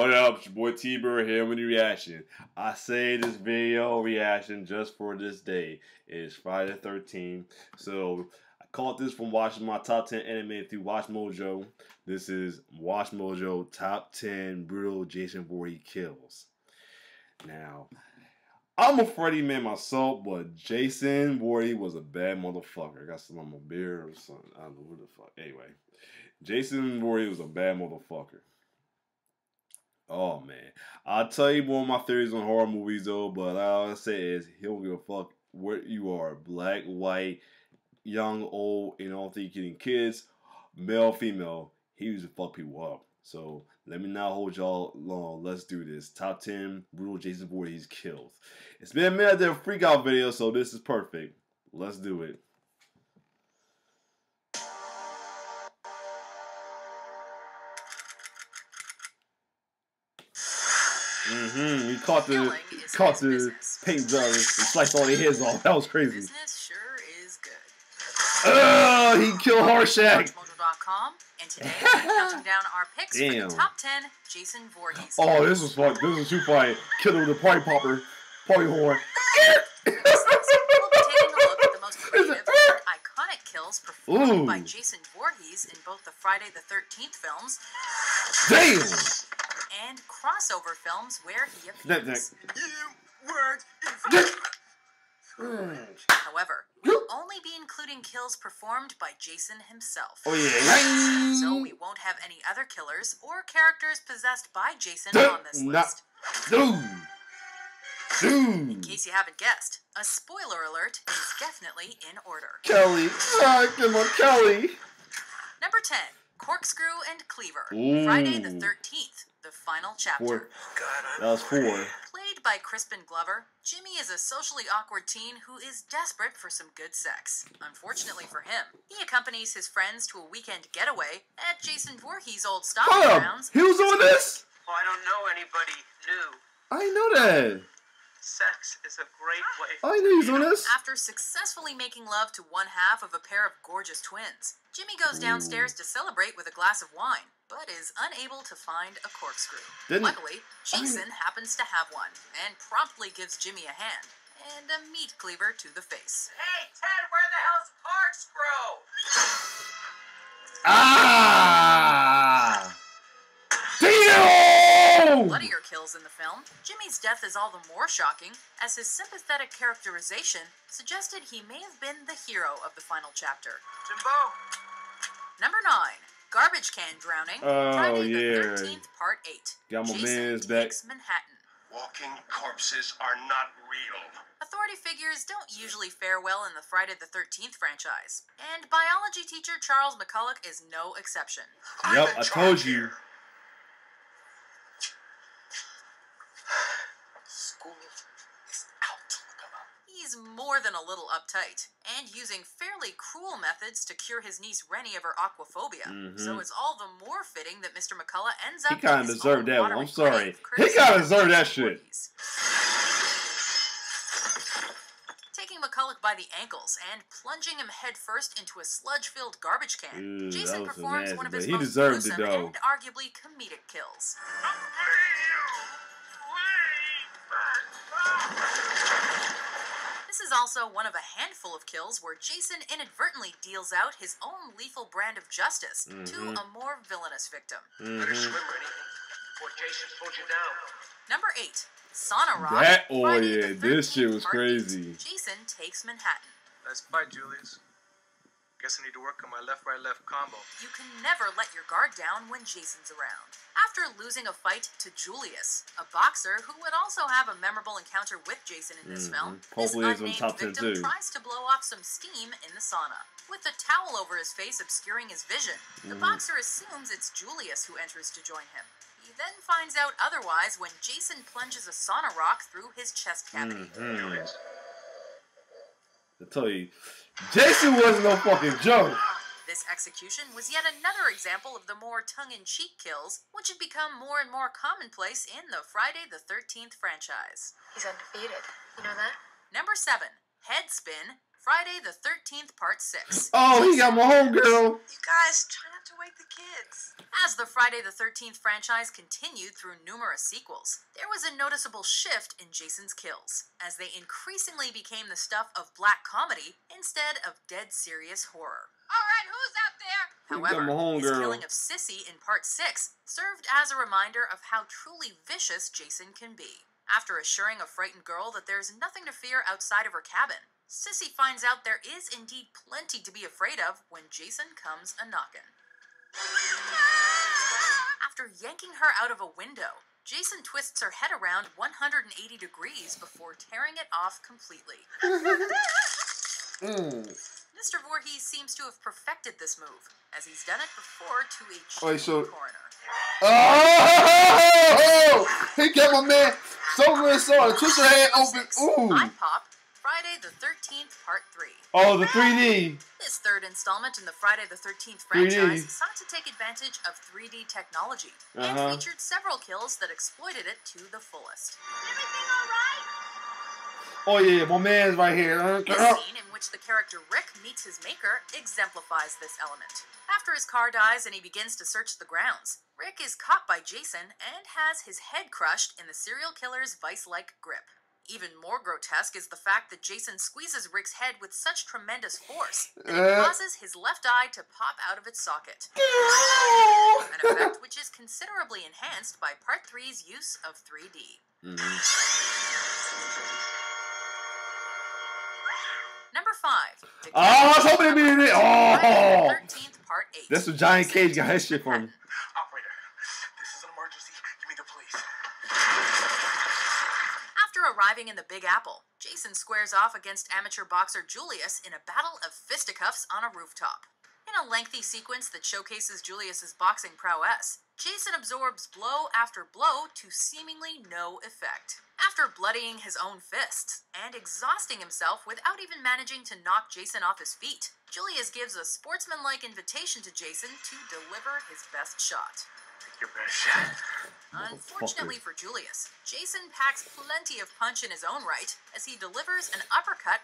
What up, it's your boy T-Bear here with the reaction. I say this video reaction just for this day. It's Friday the 13th. So I caught this from watching my top 10 anime through Watch Mojo. This is Watch Mojo Top 10 Brutal Jason Voorhees Kills. Now, I'm a Freddy man myself, but Jason Voorhees was a bad motherfucker. I got some on my beard or something. I don't know what the fuck. Anyway, Jason Voorhees was a bad motherfucker. Oh man, I'll tell you one of my theories on horror movies though. But all I say is he don't give a fuck what you are, black, white, young, old, you know, thinking kids, male, female. He used to fuck people up. So let me not hold y'all long. Let's do this. Top 10 brutal Jason Voorhees kills. It's been a minute did freak out video, so this is perfect. Let's do it. Mm-hmm. He caught the caught the business. paint jar and sliced all the heads off. That was crazy. Business sure is good. Oh, he killed Harshack. And today we're counting down our picks Damn. for the top 10 Jason Voorhees. Oh, this was fun. This was too funny. Killer with a party popper, party horn. we'll be taking a look at the most creative and iconic kills performed Ooh. by Jason Voorhees in both the Friday the 13th films. Damn! And crossover films where he appears. However, we'll only be including kills performed by Jason himself. Oh yeah. So we won't have any other killers or characters possessed by Jason on this list. In case you haven't guessed, a spoiler alert is definitely in order. Kelly. Ah, come on, Kelly. Number 10, Corkscrew and Cleaver. Ooh. Friday the 13th, the final chapter. Four. That was four. Played by Crispin Glover, Jimmy is a socially awkward teen who is desperate for some good sex. Unfortunately for him, he accompanies his friends to a weekend getaway at Jason Voorhees' old stomping grounds. He was on this? Oh, I don't know anybody new. I know that. Sex is a great way. I knew he's on this. After successfully making love to one half of a pair of gorgeous twins, Jimmy goes downstairs Ooh. to celebrate with a glass of wine, but is unable to find a corkscrew. Didn't, Luckily, Jason I... happens to have one and promptly gives Jimmy a hand and a meat cleaver to the face. Hey, Ted, where the hell's corkscrew? ah! Bloodier kills in the film, Jimmy's death is all the more shocking as his sympathetic characterization suggested he may have been the hero of the final chapter. Jimbo! Number 9. Garbage Can Drowning. Oh, Friday yeah. the 13th, Part 8. Got my Jason man's back. Manhattan. Walking corpses are not real. Authority figures don't usually fare well in the Friday the 13th franchise, and biology teacher Charles McCulloch is no exception. Yep, I told you. He's more than a little uptight, and using fairly cruel methods to cure his niece Rennie of her aquaphobia. Mm-hmm. So it's all the more fitting that Mr. McCulloch ends up. He kind of deserved that one. I'm sorry. He kind of deserved that shit. Taking McCulloch by the ankles and plunging him headfirst into a sludge-filled garbage can, Ooh, Jason performs nasty, one of his he most deserved gruesome it, though. and arguably comedic kills. This is also one of a handful of kills where Jason inadvertently deals out his own lethal brand of justice mm-hmm. to a more villainous victim. Mm-hmm. Better swim or anything before Jason pulls you down. Number eight, Sauna Rock. That oh yeah, this shit was crazy. Jason takes Manhattan. Let's fight, Julius. Guess I need to work on my left right left combo. You can never let your guard down when Jason's around. After losing a fight to Julius, a boxer who would also have a memorable encounter with Jason in this mm-hmm. film, Hopefully this unnamed victim tries to blow off some steam in the sauna. With the towel over his face obscuring his vision, mm-hmm. the boxer assumes it's Julius who enters to join him. He then finds out otherwise when Jason plunges a sauna rock through his chest cavity. Mm-hmm. I tell you, Jason was no fucking joke. This execution was yet another example of the more tongue-in-cheek kills, which had become more and more commonplace in the Friday the 13th franchise. He's undefeated. You know that? Number 7. Head Spin, Friday the 13th, Part 6. Oh, he got my homegirl. You guys, try not to wake the kids. As the Friday the 13th franchise continued through numerous sequels, there was a noticeable shift in Jason's kills, as they increasingly became the stuff of black comedy instead of dead serious horror. Alright, who's out there? However, my his killing of Sissy in Part 6 served as a reminder of how truly vicious Jason can be. After assuring a frightened girl that there's nothing to fear outside of her cabin, Sissy finds out there is indeed plenty to be afraid of when Jason comes a knockin'. After yanking her out of a window, Jason twists her head around 180 degrees before tearing it off completely. Mm. Mr. Voorhees seems to have perfected this move, as he's done it before to a chief Wait, so- coroner. Oh! He got my man so good, so twist her head open. Ooh. Eye Pop, Friday the 13th, Part 3. Oh, the 3D. This third installment in the Friday the 13th 3D. franchise sought to take advantage of 3D technology Uh-huh. and featured several kills that exploited it to the fullest. Everything alright? Oh yeah, my man's right here. Uh, This uh, scene in which the character Rick meets his maker exemplifies this element. After his car dies and he begins to search the grounds, Rick is caught by Jason and has his head crushed in the serial killer's vice like grip. Even more grotesque is the fact that Jason squeezes Rick's head with such tremendous force that it Uh. causes his left eye to pop out of its socket. An effect which is considerably enhanced by Part 3's use of 3D. Number 5. The Oh, I was hoping it'd be in it. Oh. 13th, Part 8. That's what Johnny Cage got his shit from. Operator, this is an emergency. Give me the police. After arriving in the Big Apple, Jason squares off against amateur boxer Julius in a battle of fisticuffs on a rooftop. In a lengthy sequence that showcases Julius's boxing prowess, Jason absorbs blow after blow to seemingly no effect. After bloodying his own fists and exhausting himself without even managing to knock Jason off his feet, Julius gives a sportsmanlike invitation to Jason to deliver his best shot. Your best shot. Unfortunately for Julius, Jason packs plenty of punch in his own right as he delivers an uppercut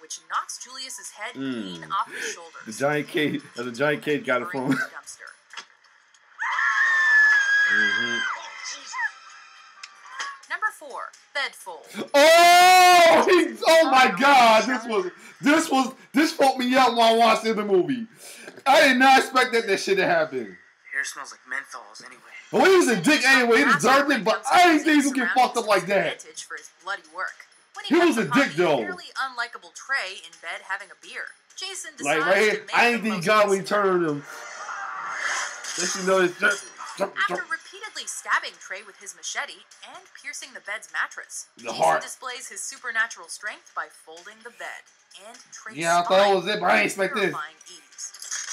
which knocks Julius's head clean Mm. off his shoulders. The Johnny Cage. That's the Johnny Cage got it from. dumpster. Mhm. Number four, Bedfold. Oh, he, oh my God! This was this was this fucked me up while I watched the movie. I did not expect that that shit to happen. Hair smells like menthols anyway. But he was a dick anyway. He deserved it, but I didn't think he would get fucked up like that. For his bloody work. When He was a dick, though. Nearly unlikable Trey in bed having a beer. Jason Like right here, I ain't think God of when his he turned him. Let you know it's just. After repeatedly stabbing Trey with his machete and piercing the bed's mattress, The Jason heart. displays his supernatural strength by folding the bed. And Trey's Yeah, I thought it was it, but I ain't with expect this. ease.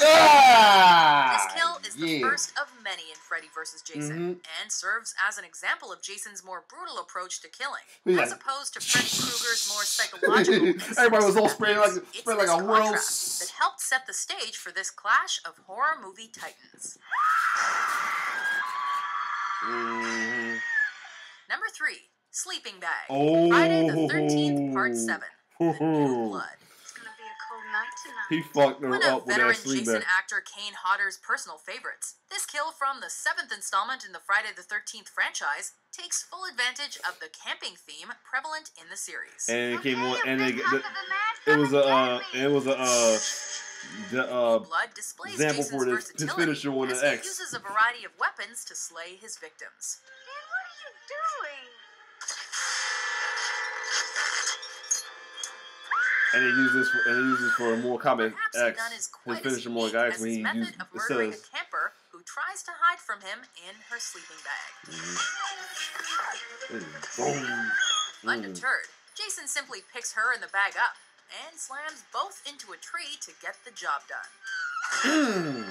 Ah! This kill is the first of many in Freddy vs. Jason, and serves as an example of Jason's more brutal approach to killing, Yeah. as opposed to Freddy Krueger's more psychological. Everybody was all spraying like. Spraying like a world. that helped set the stage for this clash of horror movie titans. Mhm. Number three, Sleeping Bag. Oh. Friday the 13th, Part 7. The New Blood. It's gonna be a cold night tonight. He fucked her One up of with that veteran sleep Jason actor Kane Hodder's personal favorites, this kill from the seventh installment in the Friday the 13th franchise takes full advantage of the camping theme prevalent in the series. And it came on, and a they, big the, of a man it was a, uh, and get me. it was a, uh, the, uh, Blood displays example Jason's for this- his finisher on as the he X. uses a variety of weapons to slay his victims. Man, what are you doing? And he uses this for, and he uses for a more Perhaps X. His finisher more guys when he method used of it murdering says. a camper who tries to hide from him in her sleeping bag. Boom. Mm. Undeterred, Jason simply picks her and the bag up and slams both into a tree to get the job done. Mm.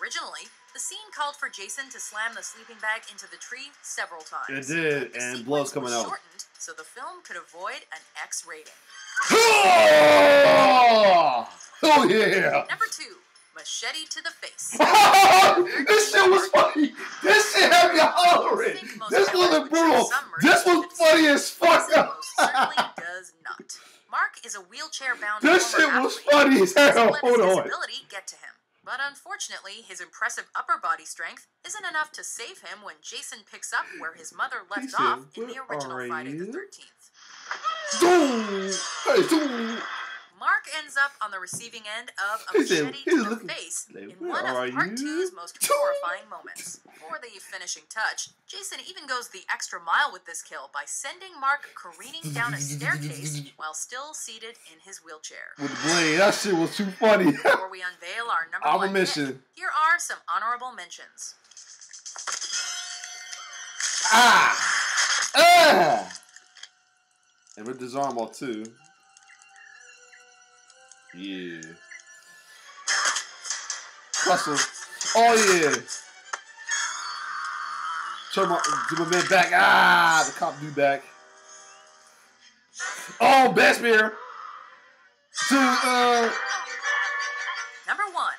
Originally, the scene called for Jason to slam the sleeping bag into the tree several times. It did, and blood's coming out. Shortened so the film could avoid an X rating. Oh, oh yeah! Number two, machete to the face. this shit was funny. This shit had me hollering. This wasn't brutal. This was funny as fuck. Certainly does not. Mark is a wheelchair-bound. This shit was funny as hell. Hold on. get to him. But unfortunately, his impressive upper body strength isn't enough to save him when Jason picks up where his mother left off in the original Friday the 13th. Zoom! Hey, zoom! Mark ends up on the receiving end of a He machete he to the face like, in one of Part you?" 2's most horrifying moments. For the finishing touch, Jason even goes the extra mile with this kill by sending Mark careening down a staircase while still seated in his wheelchair. With the blade. That shit was too funny. Before we unveil our number Our one mission. pick, here are some honorable mentions. ah! Ah! And with his arm off too. Yeah. Hustle. Oh yeah. Turn my, do my man back. Ah, the cop do back. Oh, best beer. To, uh, Number one,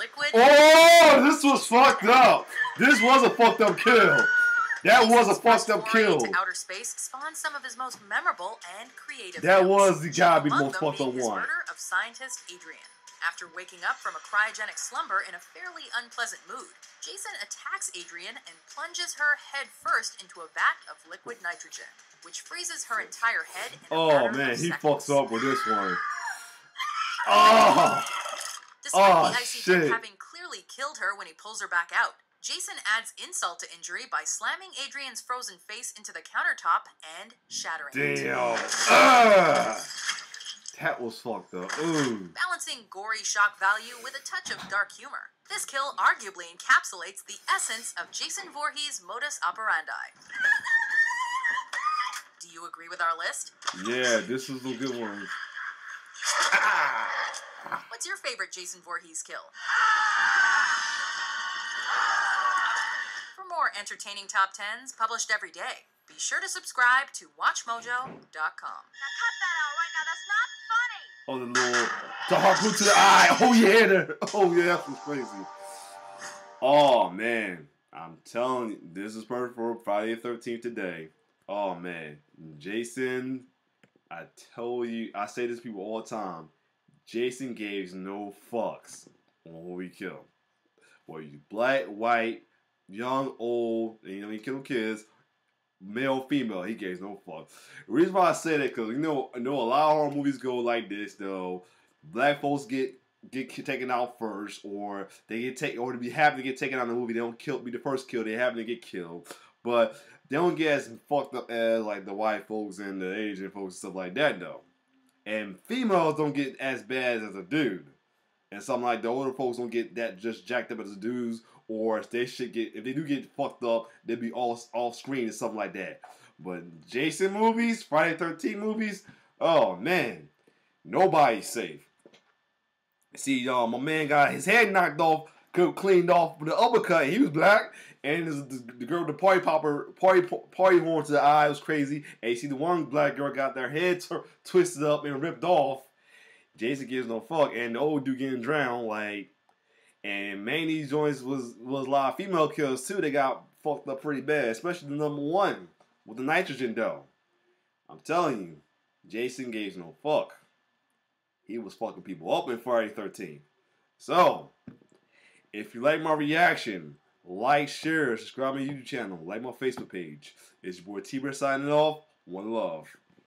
Liquid. oh, this was fucked up. This was a fucked up kill. That was a fucked up kill. outer space spawned some of his most memorable and creative. That kills, was the the among most fucked up one. murder of scientist Adrienne. After waking up from a cryogenic slumber in a fairly unpleasant mood, Jason attacks Adrienne and plunges her head first into a vat of liquid nitrogen, which freezes her entire head. Oh man, he seconds. fucks up with this one. Oh, Despite Oh, the ah, icy shit. having clearly killed her when he pulls her back out, Jason adds insult to injury by slamming Adrienne's frozen face into the countertop and shattering it. damn. That was fucked up. Ooh. Balancing gory shock value with a touch of dark humor. This kill arguably encapsulates the essence of Jason Voorhees' modus operandi. Do you agree with our list? Yeah, this is a good one. What's your favorite Jason Voorhees kill? For more entertaining top 10s published every day, be sure to subscribe to WatchMojo.com. Now cut that out right now. That's not funny. Oh, the little the harpoon to the eye. Oh yeah, the, oh yeah, that was crazy. Oh man, I'm telling you, this is perfect for Friday the Thirteenth today. Oh man, Jason, I tell you, I say this to people all the time. Jason gives no fucks on who we kill. Whether you black, white, young, old, you know, he kill kids, male, female, he gives no fuck. The reason why I say that because you know, I know a lot of horror movies go like this though. Black folks get get taken out first, or they get taken, or to be happy to get taken out in the movie. They don't kill, be the first kill. They happen to get killed, but they don't get as fucked up as like the white folks and the Asian folks and stuff like that though. And females don't get as bad as a dude. And something like the older folks don't get that just jacked up as dudes, or if they should get if they do get fucked up, they'd be all off screen or something like that. But Jason movies, Friday Thirteen movies, oh man, nobody's safe. See, uh, my man got his head knocked off, cleaned off with the uppercut. He was black, and the girl, with the party popper, party party horn to the eye was crazy. And you see, the one black girl got their head twisted up and ripped off. Jason gives no fuck, and the old dude getting drowned, like. And many these joints was was a lot of female kills too. They got fucked up pretty bad, especially the number one with the nitrogen though. I'm telling you, Jason gives no fuck. He was fucking people up in Friday 13. So, if you like my reaction, like, share, subscribe to my YouTube channel, like my Facebook page. It's your boy T-Bear signing off. One love.